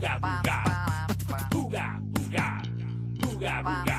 booga booga. Booga booga. Booga booga.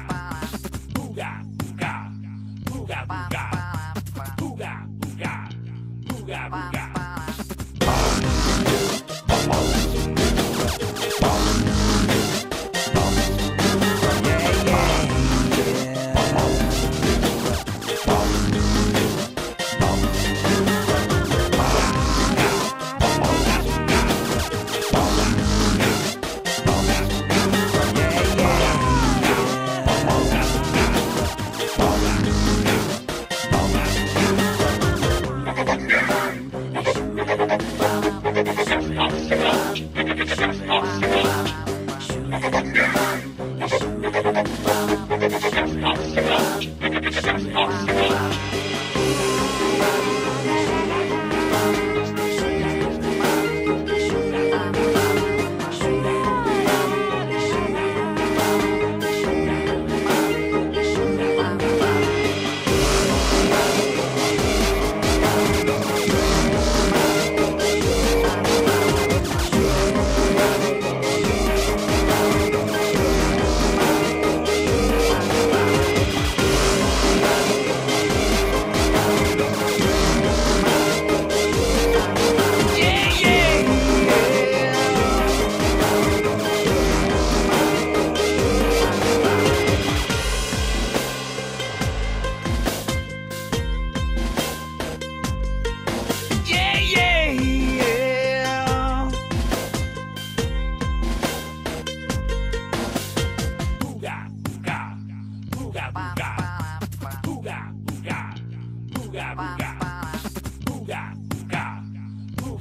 Wow.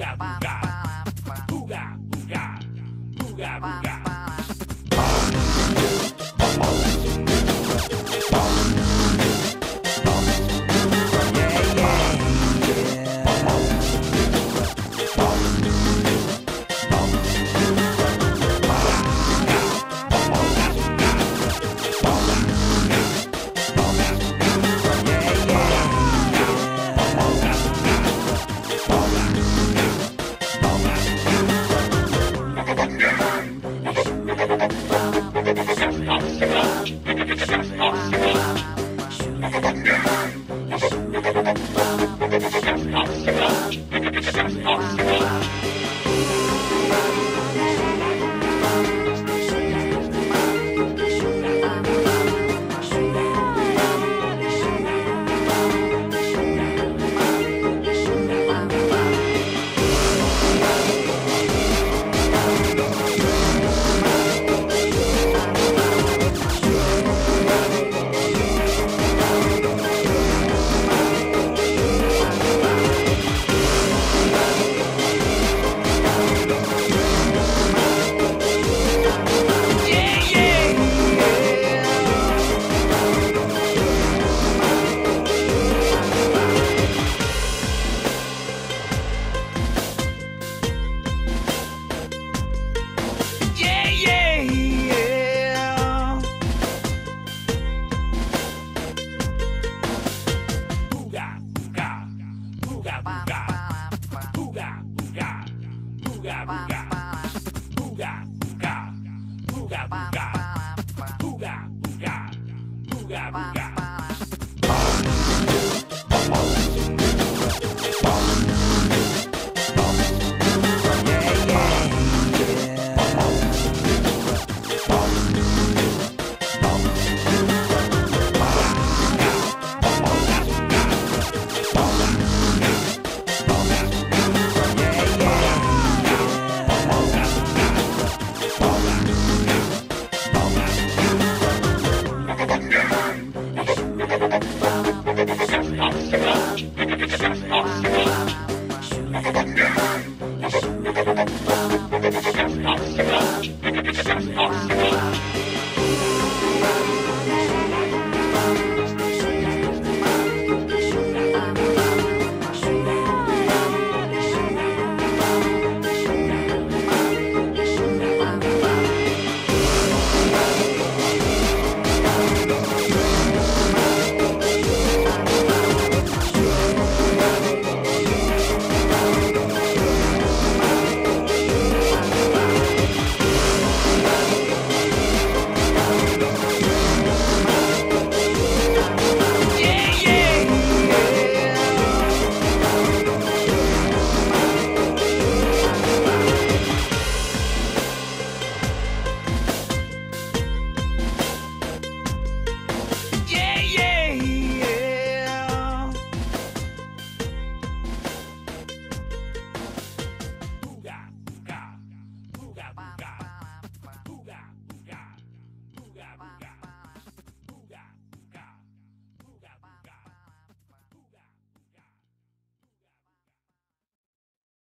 booga booga. Wow. booga booga.